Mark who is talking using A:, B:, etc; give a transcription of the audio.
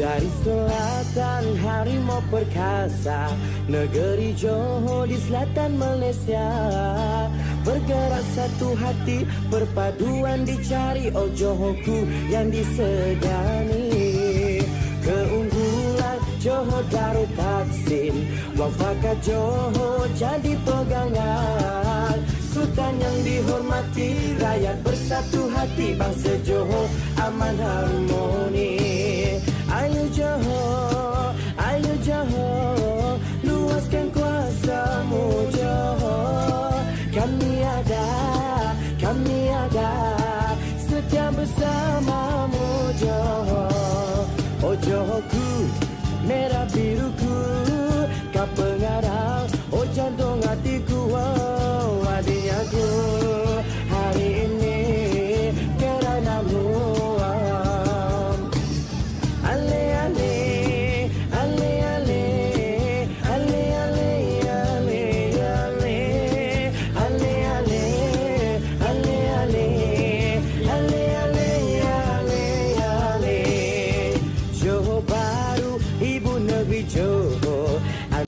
A: Dari selatan harimau perkasa Negeri Johor di selatan Malaysia. Bergerak satu hati Perpaduan dicari Oh Johorku yang disegani. Keunggulan Johor Darul Taksim Wafakat Johor jadi pegangan. Sultan yang dihormati Rakyat bersatu hati Bangsa Johor aman harmoni Kami ada, kami ada Setia bersamamu Johor Oh Johorku, merah biruku Kau pengarang, Joe.